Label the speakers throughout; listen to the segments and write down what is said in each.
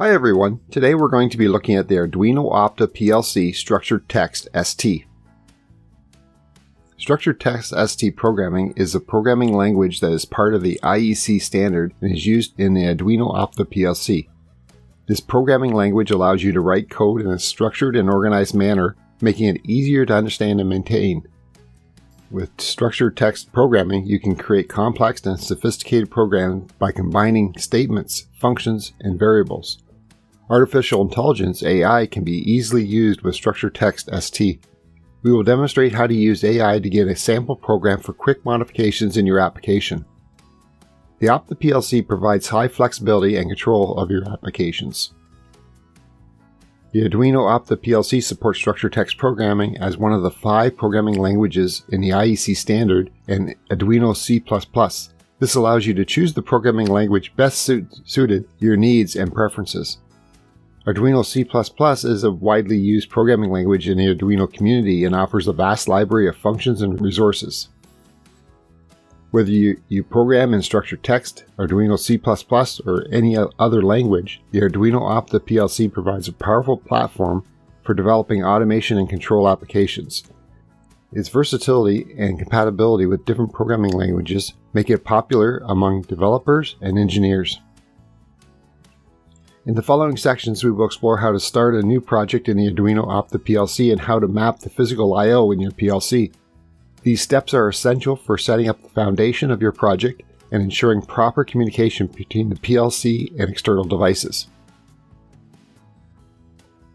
Speaker 1: Hi everyone, today we're going to be looking at the Arduino Opta PLC Structured Text ST. Structured Text ST programming is a programming language that is part of the IEC standard and is used in the Arduino Opta PLC. This programming language allows you to write code in a structured and organized manner, making it easier to understand and maintain. With structured text programming, you can create complex and sophisticated programs by combining statements, functions, and variables. Artificial intelligence AI can be easily used with structured text ST. We will demonstrate how to use AI to get a sample program for quick modifications in your application. The Opta PLC provides high flexibility and control of your applications. The Arduino Opta PLC supports structured text programming as one of the five programming languages in the IEC standard and Arduino C++. This allows you to choose the programming language best suit, suited your needs and preferences. Arduino C++ is a widely used programming language in the Arduino community and offers a vast library of functions and resources. Whether you, you program in structured text, Arduino C++, or any other language, the Arduino Opta PLC provides a powerful platform for developing automation and control applications. Its versatility and compatibility with different programming languages make it popular among developers and engineers. In the following sections, we will explore how to start a new project in the Arduino Opta PLC and how to map the physical I.O. in your PLC. These steps are essential for setting up the foundation of your project and ensuring proper communication between the PLC and external devices.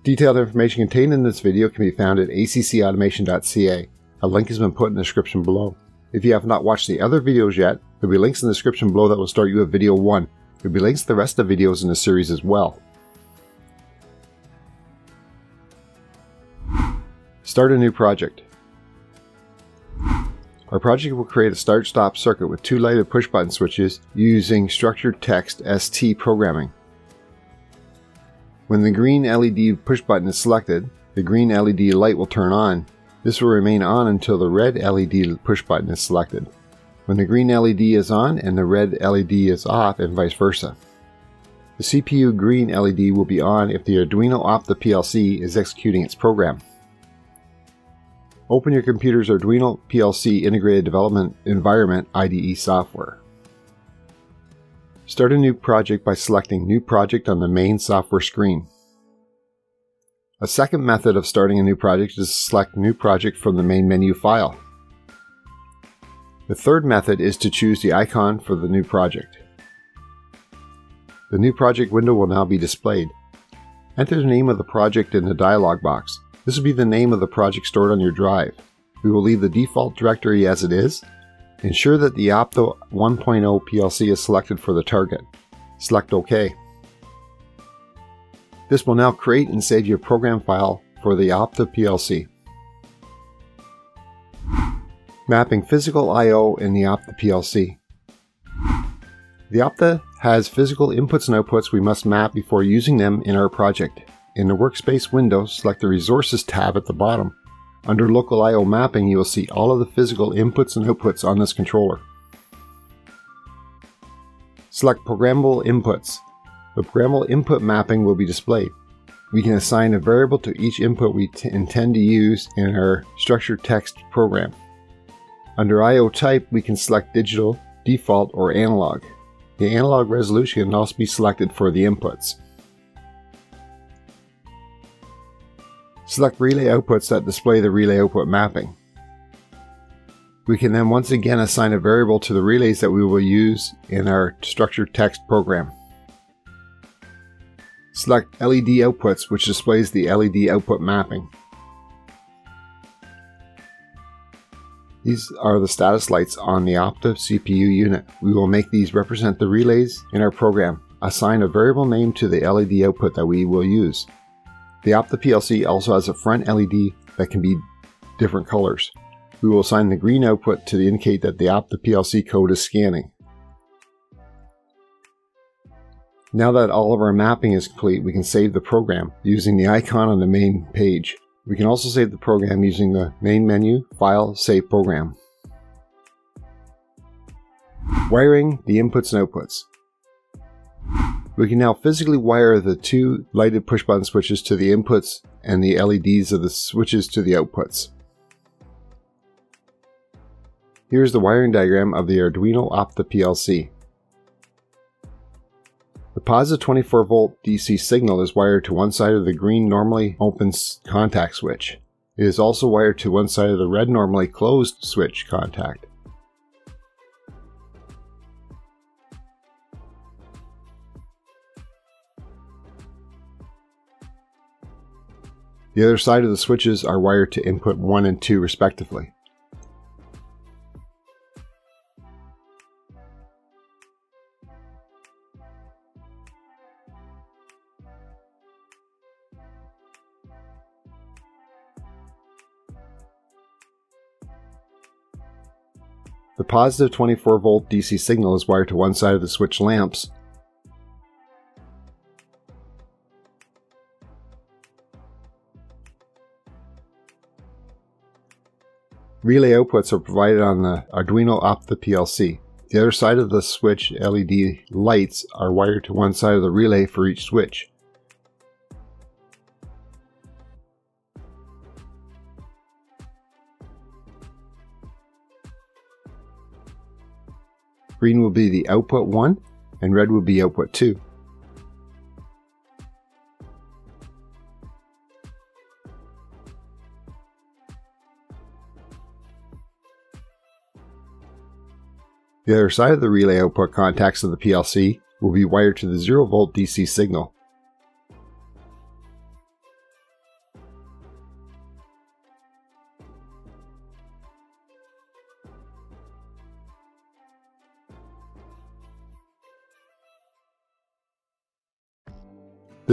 Speaker 1: Detailed information contained in this video can be found at accautomation.ca. A link has been put in the description below. If you have not watched the other videos yet, there will be links in the description below that will start you at video 1. There will be links to the rest of the videos in the series as well. Start a new project. Our project will create a start-stop circuit with two lighted push-button switches using structured text ST programming. When the green LED push button is selected, the green LED light will turn on. This will remain on until the red LED push button is selected when the green LED is on and the red LED is off and vice versa. The CPU green LED will be on if the Arduino Opta PLC is executing its program. Open your computer's Arduino PLC Integrated Development Environment IDE software. Start a new project by selecting New Project on the main software screen. A second method of starting a new project is to select New Project from the main menu file. The third method is to choose the icon for the new project. The new project window will now be displayed. Enter the name of the project in the dialog box. This will be the name of the project stored on your drive. We will leave the default directory as it is. Ensure that the Opta 1.0 PLC is selected for the target. Select OK. This will now create and save your program file for the Opta PLC. Mapping physical I.O. in the Opta PLC. The Opta has physical inputs and outputs we must map before using them in our project. In the Workspace window, select the Resources tab at the bottom. Under Local I.O. Mapping, you will see all of the physical inputs and outputs on this controller. Select Programmable Inputs. The programmable input mapping will be displayed. We can assign a variable to each input we intend to use in our structured text program. Under I.O. type, we can select digital, default, or analog. The analog resolution can also be selected for the inputs. Select relay outputs that display the relay output mapping. We can then once again assign a variable to the relays that we will use in our structured text program. Select LED outputs which displays the LED output mapping. These are the status lights on the Opta CPU unit. We will make these represent the relays in our program. Assign a variable name to the LED output that we will use. The Opta PLC also has a front LED that can be different colors. We will assign the green output to indicate that the Opta PLC code is scanning. Now that all of our mapping is complete, we can save the program using the icon on the main page. We can also save the program using the main menu, File, Save Program. Wiring the inputs and outputs. We can now physically wire the two lighted push button switches to the inputs and the LEDs of the switches to the outputs. Here's the wiring diagram of the Arduino Opta PLC. The positive 24 volt DC signal is wired to one side of the green normally open contact switch. It is also wired to one side of the red normally closed switch contact. The other side of the switches are wired to input 1 and 2 respectively. The positive 24 volt DC signal is wired to one side of the switch lamps. Relay outputs are provided on the Arduino Opta PLC. The other side of the switch LED lights are wired to one side of the relay for each switch. Green will be the output 1 and red will be output 2. The other side of the relay output contacts of the PLC will be wired to the 0 volt DC signal.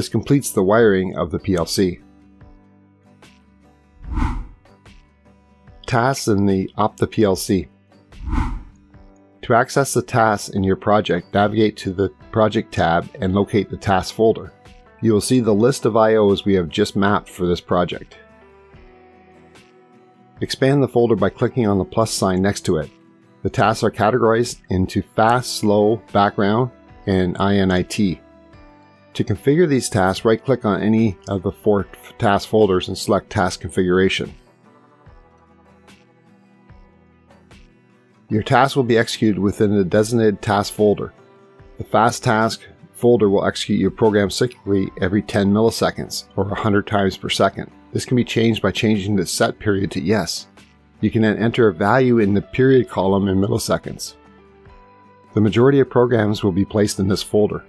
Speaker 1: This completes the wiring of the PLC. Tasks in the Opta PLC. To access the tasks in your project, navigate to the Project tab and locate the task folder. You will see the list of IOs we have just mapped for this project. Expand the folder by clicking on the plus sign next to it. The tasks are categorized into fast, slow, background, and INIT. To configure these tasks, right click on any of the four task folders and select Task Configuration. Your task will be executed within the designated task folder. The fast task folder will execute your program cyclically every 10 milliseconds or 100 times per second. This can be changed by changing the set period to yes. You can then enter a value in the period column in milliseconds. The majority of programs will be placed in this folder.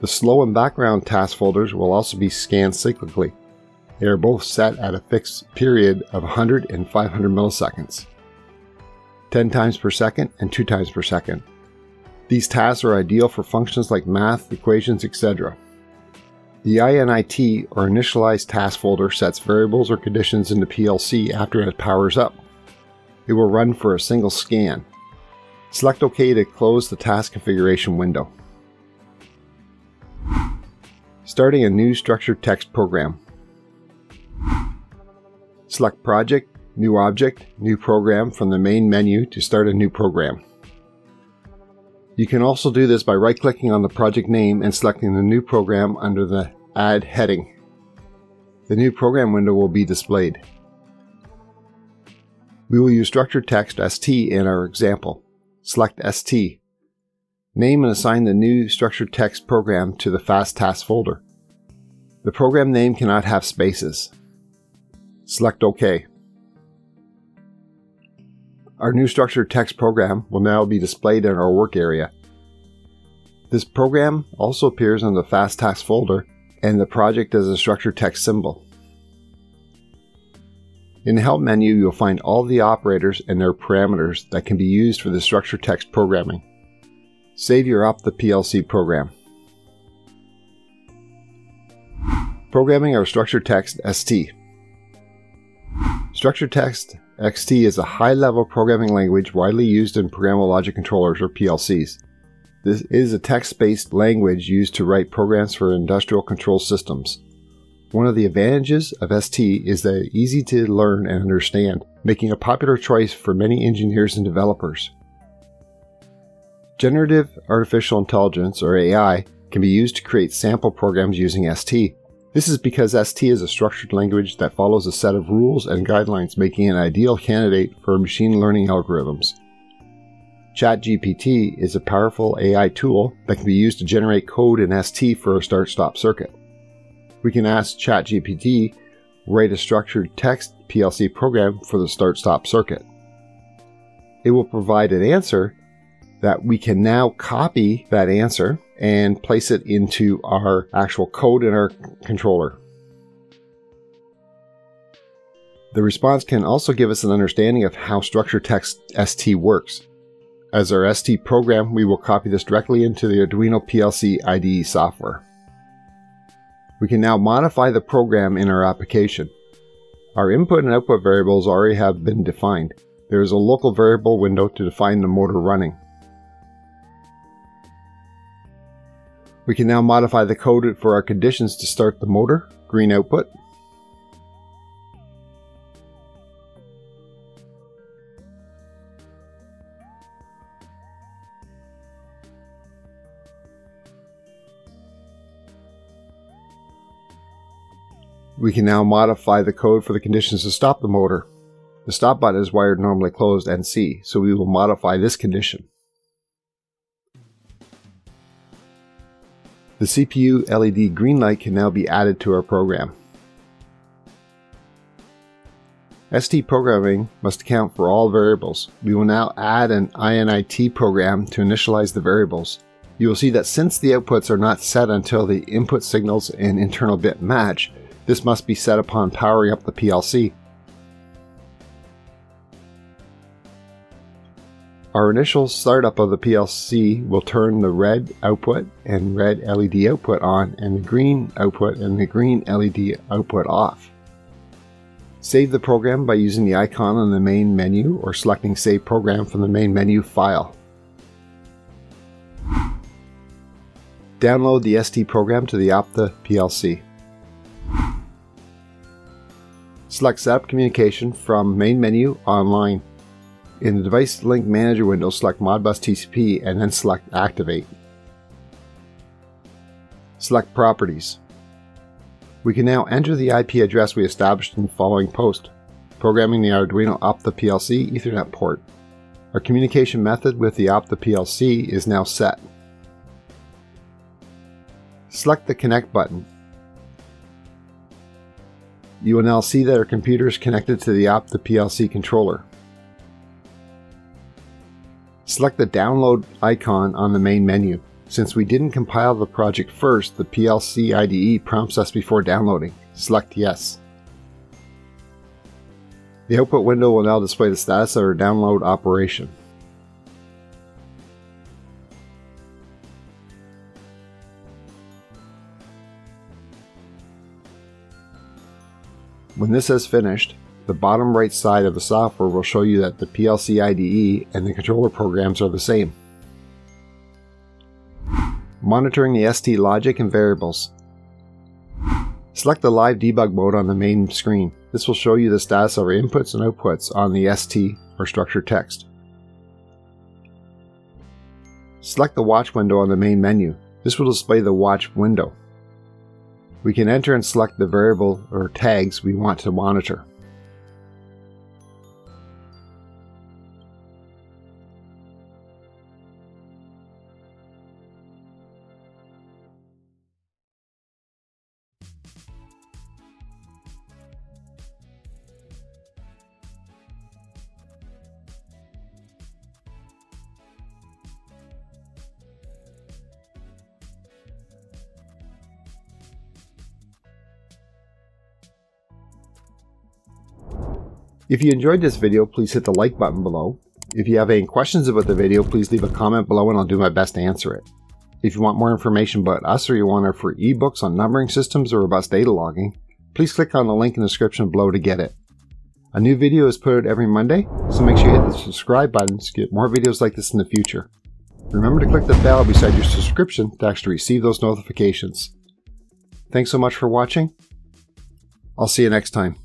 Speaker 1: The slow and background task folders will also be scanned cyclically. They are both set at a fixed period of 100 and 500 milliseconds, 10 times per second and 2 times per second. These tasks are ideal for functions like math, equations, etc. The INIT or Initialized Task folder sets variables or conditions in the PLC after it powers up. It will run for a single scan. Select OK to close the task configuration window. Starting a new structured text program. Select Project, New Object, New Program from the main menu to start a new program. You can also do this by right-clicking on the project name and selecting the new program under the Add heading. The new program window will be displayed. We will use structured text ST in our example. Select ST Name and assign the new structured text program to the Fast Task folder. The program name cannot have spaces. Select OK. Our new structured text program will now be displayed in our work area. This program also appears in the Fast Task folder and the project as a structured text symbol. In the Help menu, you'll find all the operators and their parameters that can be used for the structured text programming. Save your Opta PLC program. Programming our structured text ST. Structured text ST is a high level programming language widely used in programmable logic controllers or PLCs. This is a text based language used to write programs for industrial control systems. One of the advantages of ST is that it's easy to learn and understand, making a popular choice for many engineers and developers. Generative Artificial Intelligence, or AI, can be used to create sample programs using ST. This is because ST is a structured language that follows a set of rules and guidelines, making it an ideal candidate for machine learning algorithms. ChatGPT is a powerful AI tool that can be used to generate code in ST for a start-stop circuit. We can ask ChatGPT write a structured text PLC program for the start-stop circuit. It will provide an answer that we can now copy that answer and place it into our actual code in our controller. The response can also give us an understanding of how structured text ST works. As our ST program, we will copy this directly into the Arduino PLC IDE software. We can now modify the program in our application. Our input and output variables already have been defined. There is a local variable window to define the motor running. We can now modify the code for our conditions to start the motor, green output. We can now modify the code for the conditions to stop the motor. The stop button is wired normally closed and C, so we will modify this condition. The CPU LED green light can now be added to our program. ST programming must account for all variables. We will now add an INIT program to initialize the variables. You will see that since the outputs are not set until the input signals and internal bit match, this must be set upon powering up the PLC. Our initial startup of the PLC will turn the red output and red LED output on and the green output and the green LED output off. Save the program by using the icon on the main menu or selecting Save Program from the main menu file. Download the ST program to the Opta PLC. Select Setup Communication from Main Menu Online. In the Device Link Manager window, select Modbus TCP and then select Activate. Select Properties. We can now enter the IP address we established in the following post, programming the Arduino Opta PLC Ethernet port. Our communication method with the Opta PLC is now set. Select the Connect button. You will now see that our computer is connected to the Opta PLC controller. Select the download icon on the main menu. Since we didn't compile the project first, the PLC IDE prompts us before downloading. Select yes. The output window will now display the status of our download operation. When this has finished, the bottom right side of the software will show you that the PLC IDE and the controller programs are the same. Monitoring the ST logic and variables. Select the live debug mode on the main screen. This will show you the status of our inputs and outputs on the ST or structured text. Select the watch window on the main menu. This will display the watch window. We can enter and select the variable or tags we want to monitor. If you enjoyed this video, please hit the like button below. If you have any questions about the video, please leave a comment below and I'll do my best to answer it. If you want more information about us or you want our free ebooks on numbering systems or robust data logging, please click on the link in the description below to get it. A new video is put out every Monday, so make sure you hit the subscribe button to get more videos like this in the future. Remember to click the bell beside your subscription to actually receive those notifications. Thanks so much for watching. I'll see you next time.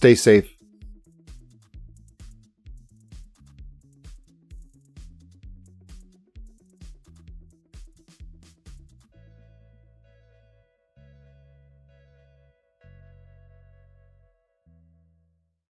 Speaker 1: Stay safe.